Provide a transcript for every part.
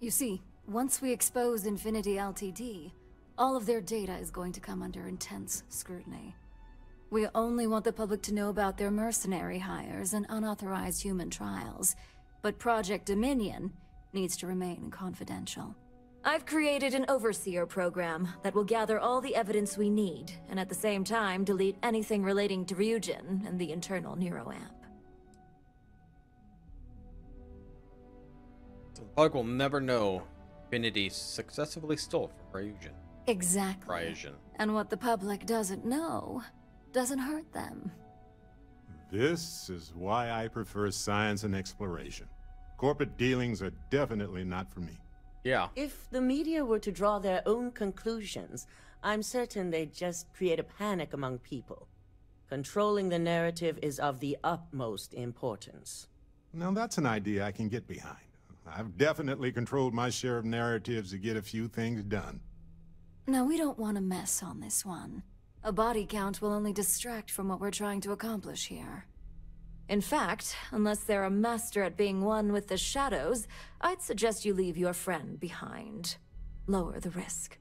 You see, once we expose Infinity Ltd, all of their data is going to come under intense scrutiny. We only want the public to know about their mercenary hires and unauthorized human trials, but Project Dominion needs to remain confidential. I've created an overseer program that will gather all the evidence we need, and at the same time delete anything relating to Ryujin and the internal neuroamp. So the public will never know Infinity successfully stole from Ryujin. Exactly. Ryujin. And what the public doesn't know doesn't hurt them. This is why I prefer science and exploration. Corporate dealings are definitely not for me. Yeah. If the media were to draw their own conclusions, I'm certain they'd just create a panic among people. Controlling the narrative is of the utmost importance. Now that's an idea I can get behind. I've definitely controlled my share of narratives to get a few things done. Now, we don't want to mess on this one. A body count will only distract from what we're trying to accomplish here. In fact, unless they're a master at being one with the shadows, I'd suggest you leave your friend behind. Lower the risk.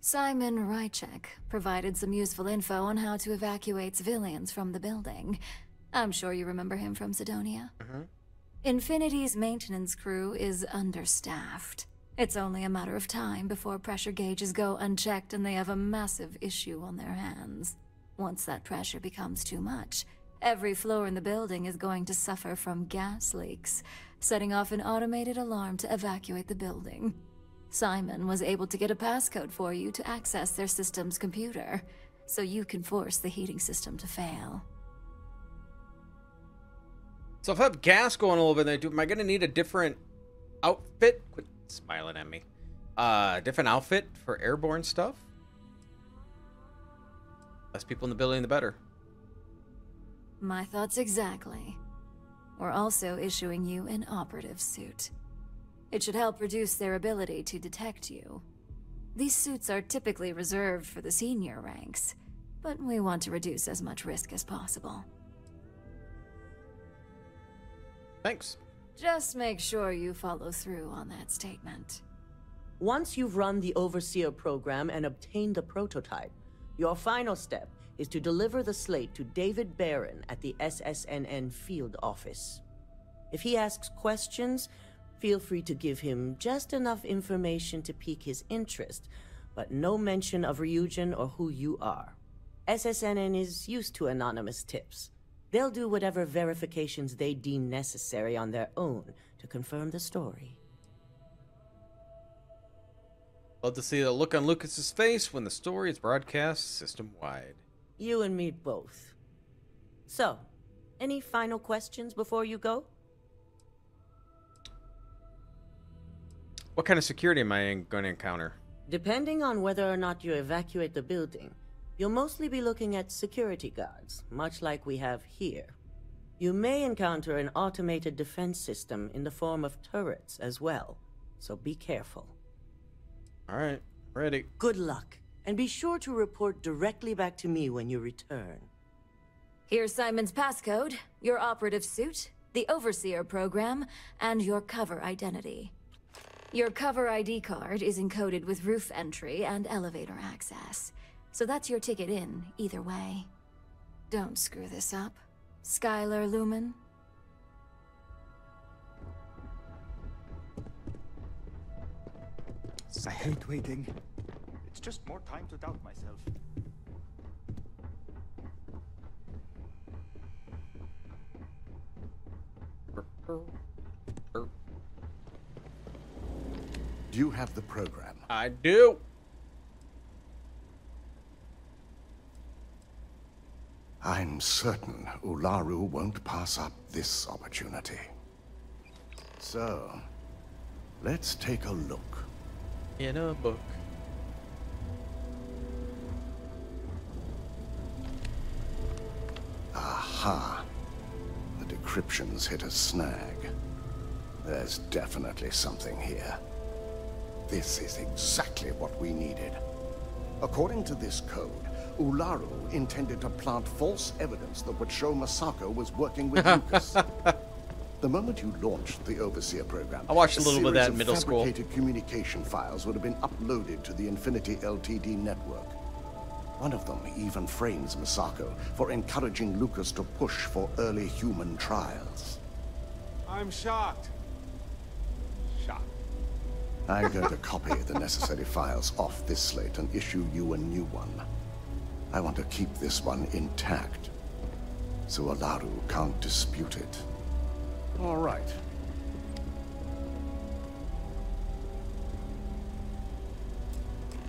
Simon Rychek provided some useful info on how to evacuate civilians from the building. I'm sure you remember him from Sidonia. Mm-hmm. Infinity's maintenance crew is understaffed. It's only a matter of time before pressure gauges go unchecked and they have a massive issue on their hands. Once that pressure becomes too much, every floor in the building is going to suffer from gas leaks, setting off an automated alarm to evacuate the building. Simon was able to get a passcode for you to access their system's computer, so you can force the heating system to fail. So if I have gas going all over there, do, am I gonna need a different outfit? Quit smiling at me. Uh, different outfit for airborne stuff. Less people in the building, the better. My thoughts exactly. We're also issuing you an operative suit. It should help reduce their ability to detect you. These suits are typically reserved for the senior ranks, but we want to reduce as much risk as possible. Thanks. Just make sure you follow through on that statement. Once you've run the Overseer program and obtained the prototype, your final step is to deliver the slate to David Barron at the SSNN field office. If he asks questions, feel free to give him just enough information to pique his interest, but no mention of Ryujin or who you are. SSNN is used to anonymous tips. They'll do whatever verifications they deem necessary on their own to confirm the story. Love to see the look on Lucas's face when the story is broadcast system wide. You and me both. So, any final questions before you go? What kind of security am I going to encounter? Depending on whether or not you evacuate the building, you'll mostly be looking at security guards, much like we have here. You may encounter an automated defense system in the form of turrets as well, so be careful. All right, ready. Good luck, and be sure to report directly back to me when you return. Here's Simon's passcode, your operative suit, the Overseer program, and your cover identity. Your cover ID card is encoded with roof entry and elevator access, so that's your ticket in, either way. Don't screw this up. Skylar Lumen? I hate waiting. It's just more time to doubt myself. Do you have the program? I do. I'm certain Ularu won't pass up this opportunity. So, let's take a look. In a book. Aha. The decryption's hit a snag. There's definitely something here. This is exactly what we needed. According to this code, Ularu intended to plant false evidence that would show Masako was working with Lucas. The moment you launched the Overseer program, I watched a little bit of that series in middle school. fabricated communication files would have been uploaded to the Infinity LTD network. One of them even frames Masako for encouraging Lucas to push for early human trials. I'm shocked. Shocked. I'm going to copy the necessary files off this slate and issue you a new one. I want to keep this one intact, so Ularu can't dispute it. All right.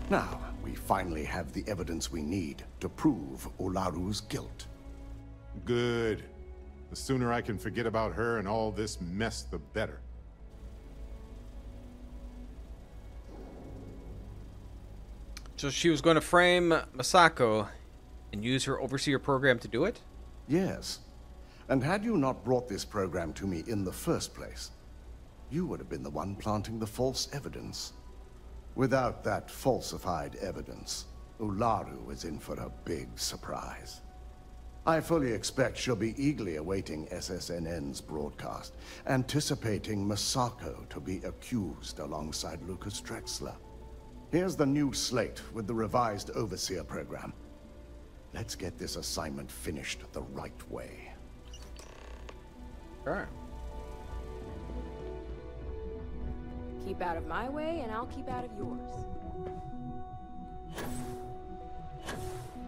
Now, we finally have the evidence we need to prove Ularu's guilt. Good. The sooner I can forget about her and all this mess, the better. So she was going to frame Masako and use her overseer program to do it? Yes. And had you not brought this program to me in the first place, you would have been the one planting the false evidence. Without that falsified evidence, Ularu is in for a big surprise. I fully expect she'll be eagerly awaiting SSNN's broadcast, anticipating Masako to be accused alongside Lucas Drexler. Here's the new slate with the revised Overseer program. Let's get this assignment finished the right way. Alright. Keep out of my way, and I'll keep out of yours.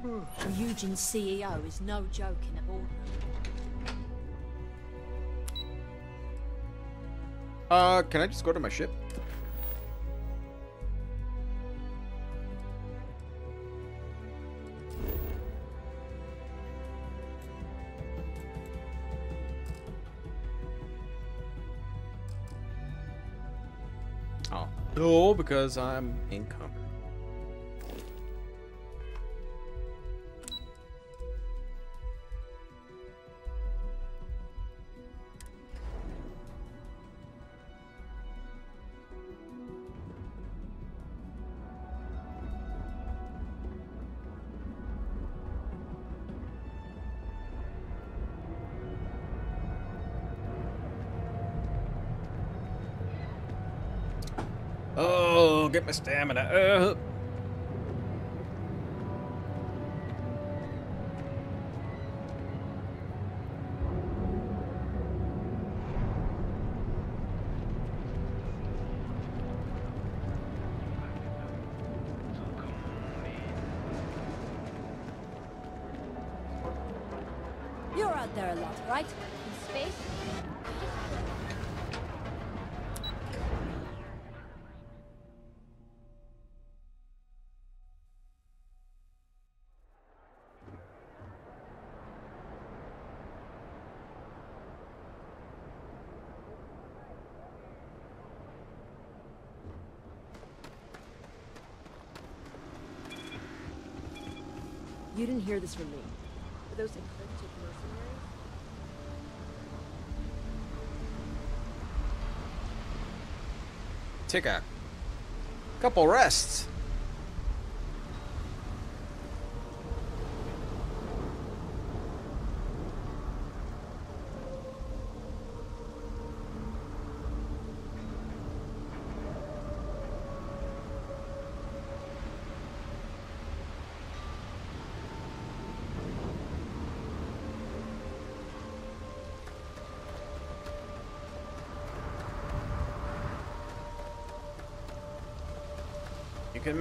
The Eugen's CEO is no joke in a boardroom. Uh, can I just go to my ship? No, because I'm encumbered. My stamina up. You're out there a lot, right? In space? You didn't hear this from me. But those ecliptic mercenaries? Take a couple rests.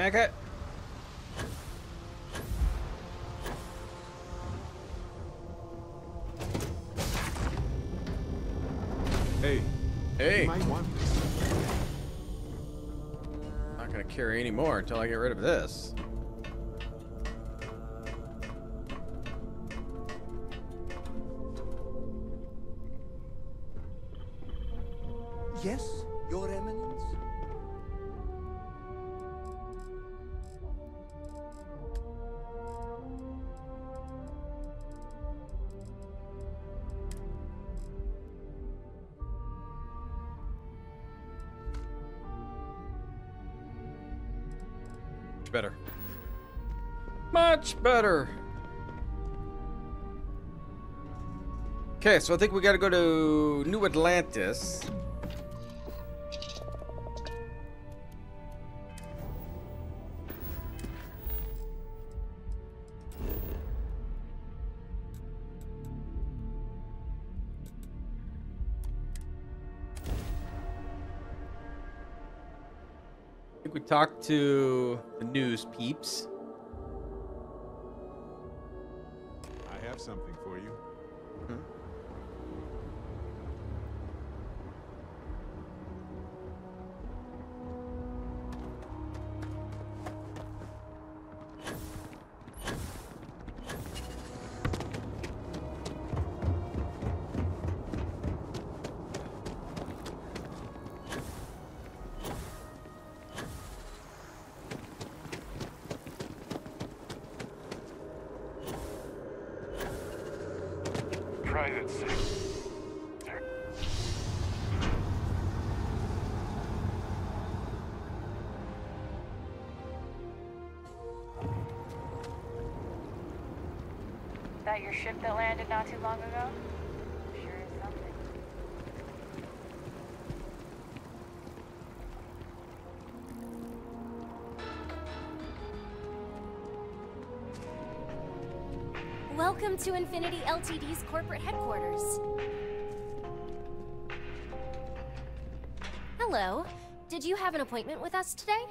Make it. Hey, Hey, you might want this. not gonna carry any more until I get rid of this. Yes, Your Eminence? Much better. Okay, so I think we gotta go to New Atlantis. I think we talked to the news peeps. Something for you. That your ship that landed not too long ago? Welcome to Infinity Ltd's corporate headquarters. Hello. Did you have an appointment with us today?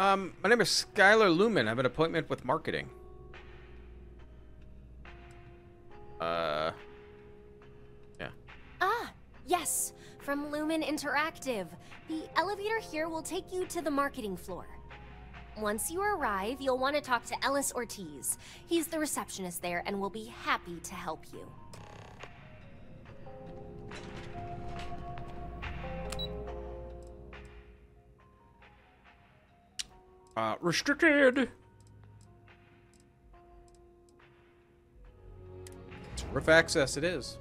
Um, my name is Skylar Lumen. I have an appointment with marketing. Uh, yeah. Ah, yes, from Lumen Interactive. The elevator here will take you to the marketing floor. Once you arrive, you'll want to talk to Ellis Ortiz. He's the receptionist there and will be happy to help you. Uh, restricted. Roof access it is.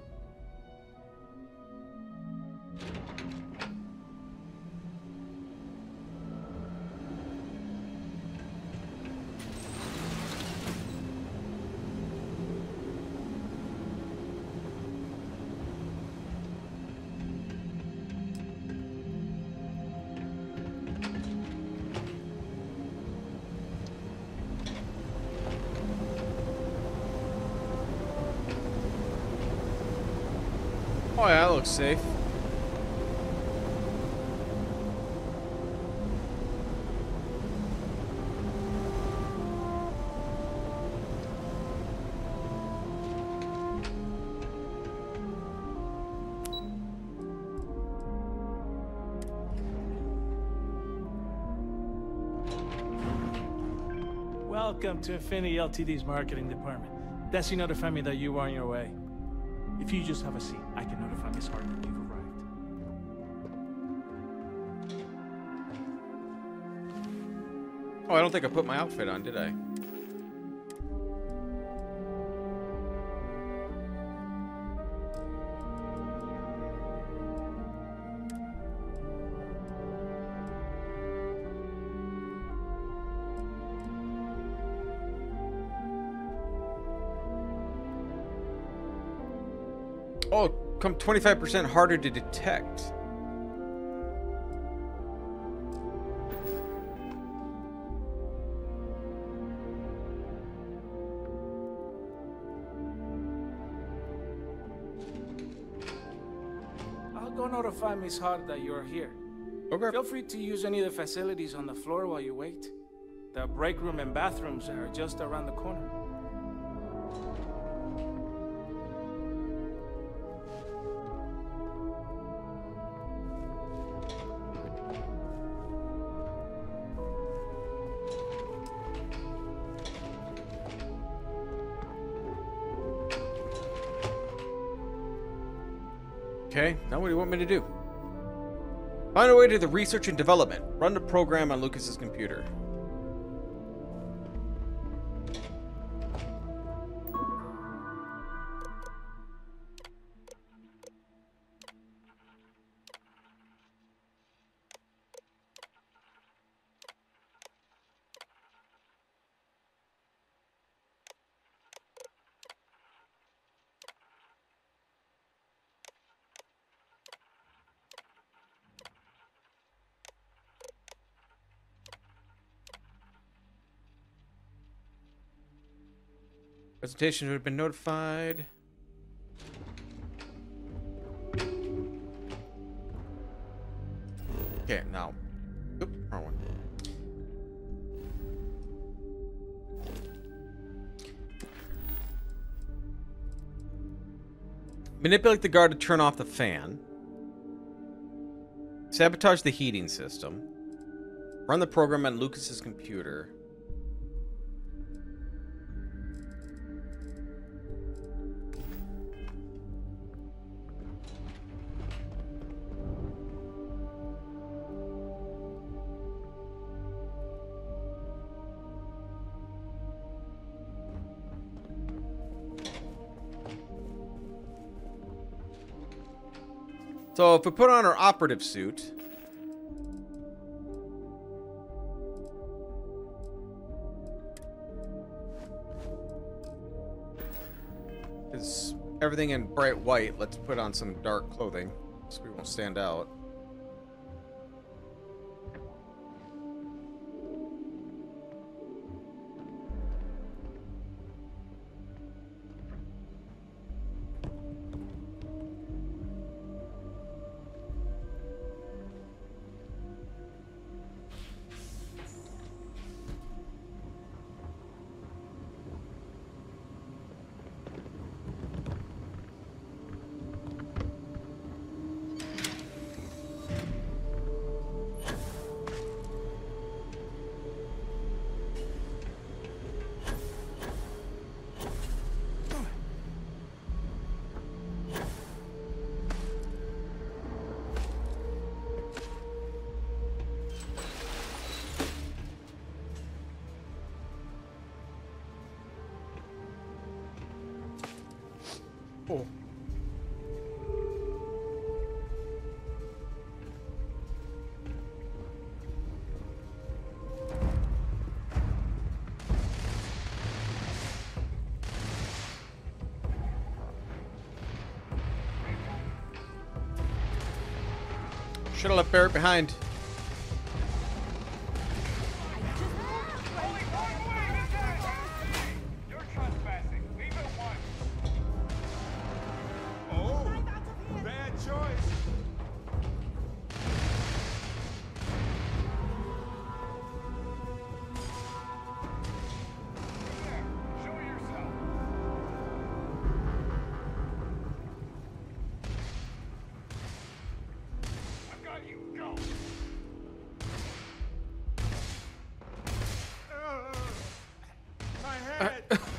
Oh yeah, that looks safe. Welcome to Infinity Ltd's marketing department. Desi notified me that you are on your way. If you just have a seat, You've arrived. Oh, I don't think I put my outfit on, did I? Oh, come 25% harder to detect. I'll go notify Miss Hart that you're here. Okay. Feel free to use any of the facilities on the floor while you wait. The break room and bathrooms are just around the corner. Okay, now what do you want me to do? Find a way to the research and development. Run the program on Lucas's computer. Presentation would have been notified. Okay, now. Oop, wrong one. Manipulate the guard to turn off the fan. Sabotage the heating system. Run the program on Lucas's computer. So if we put on our operative suit, is everything in bright white, let's put on some dark clothing so we won't stand out. Should have left Barrett behind.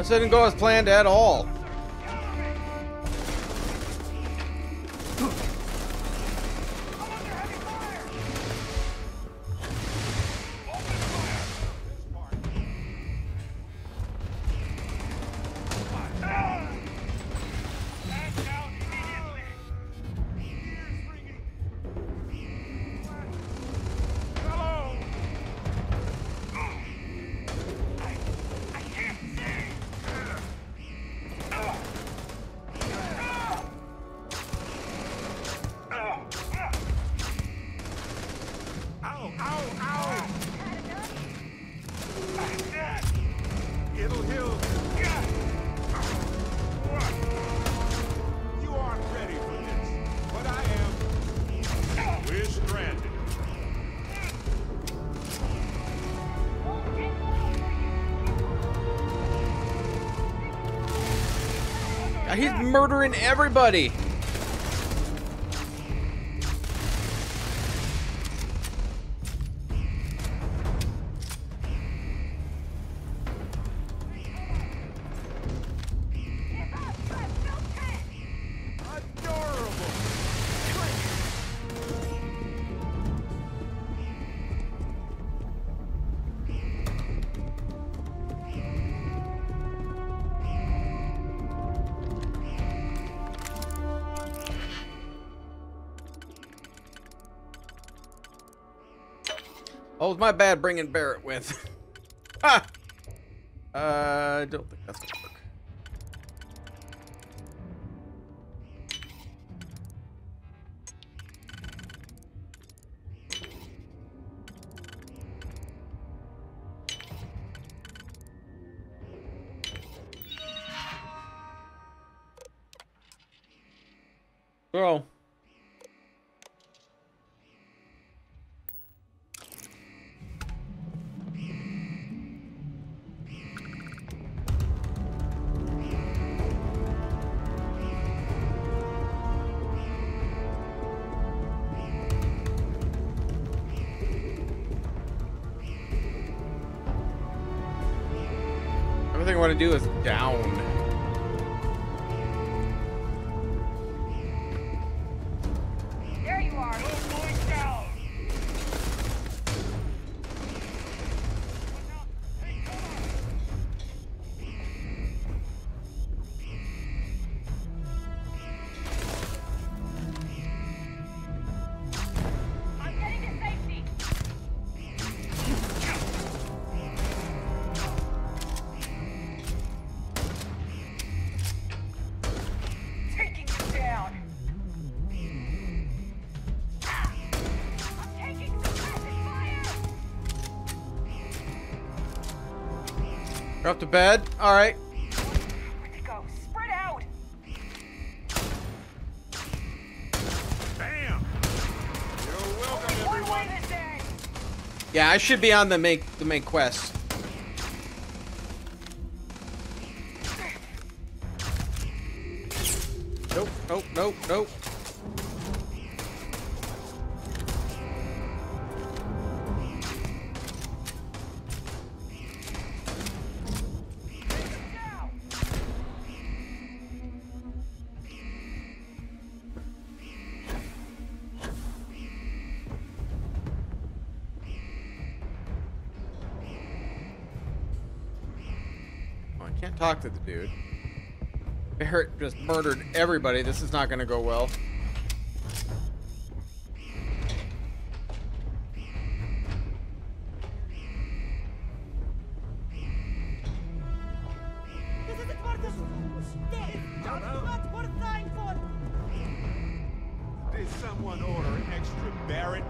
This didn't go as planned at all. He's murdering everybody. Oh, it's my bad bringing Barrett with. ah! Uh, I don't think that's Everything I want to do is down. Bed? Alright. Go? Spread out. Bam! You're welcome, everyone. Yeah, I should be on the main the main quest. Nope, nope, nope, nope. Talk to the dude. Barrett just murdered everybody. This is not going to go well. Someone order extra Barrett?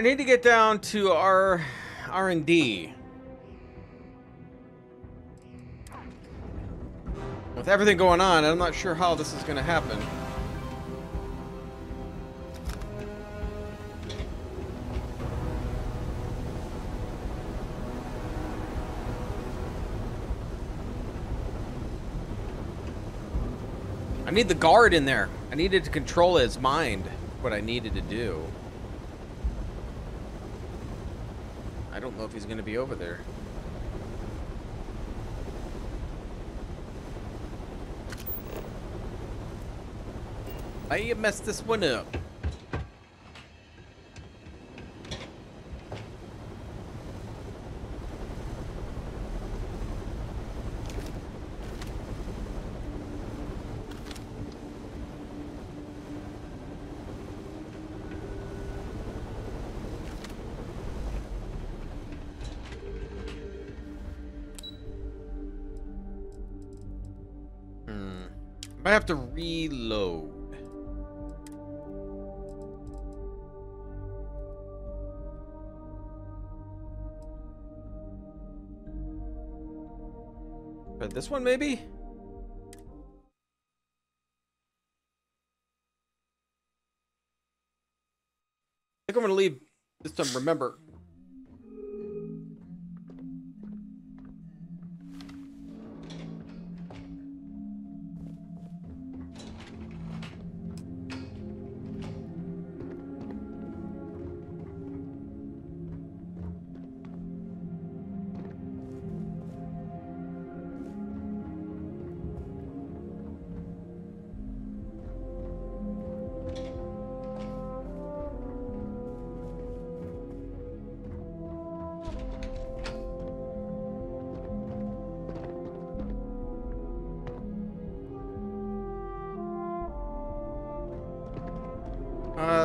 I need to get down to our R&D. With everything going on, I'm not sure how this is going to happen. I need the guard in there. I needed to control his mind. What I needed to do. Don't know if he's gonna be over there. I messed this one up. I might have to reload. But this one maybe? I think I'm gonna leave this time. Remember,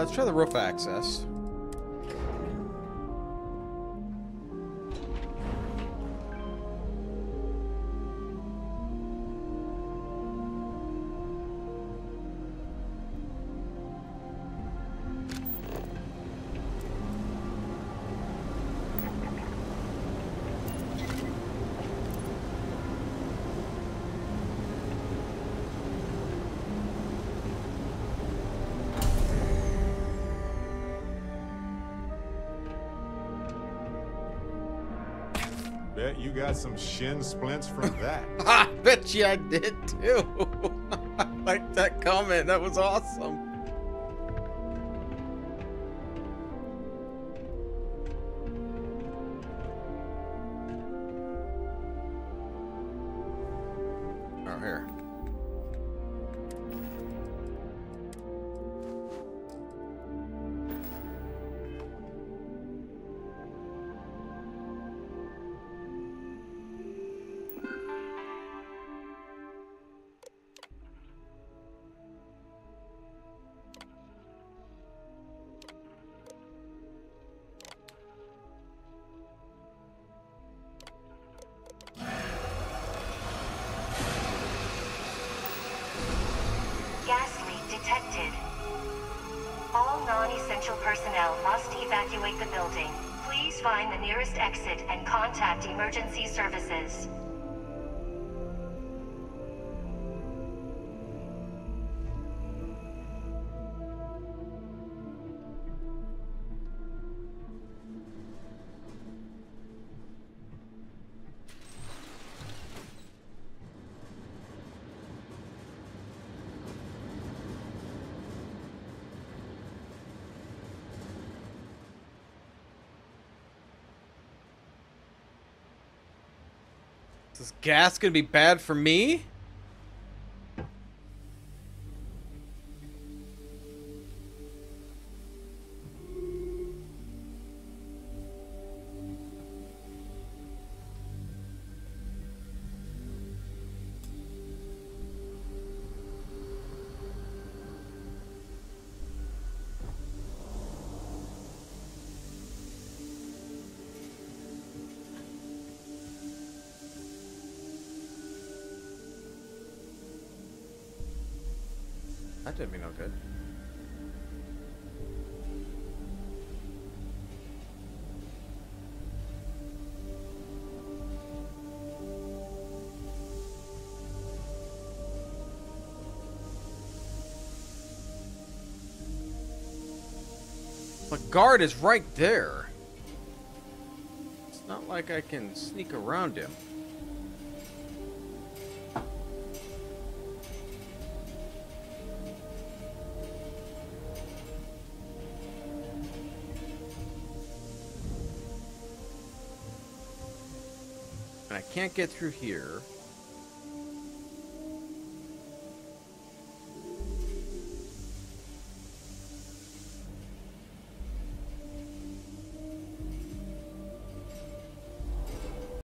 let's try the roof access. Got some shin splints from that. I bet you I did too. I like that comment. That was awesome. Detected. All non-essential personnel must evacuate the building. Please find the nearest exit and contact emergency services. Is this gas gonna be bad for me? That did me no good. The guard is right there. It's not like I can sneak around him. Can't get through here.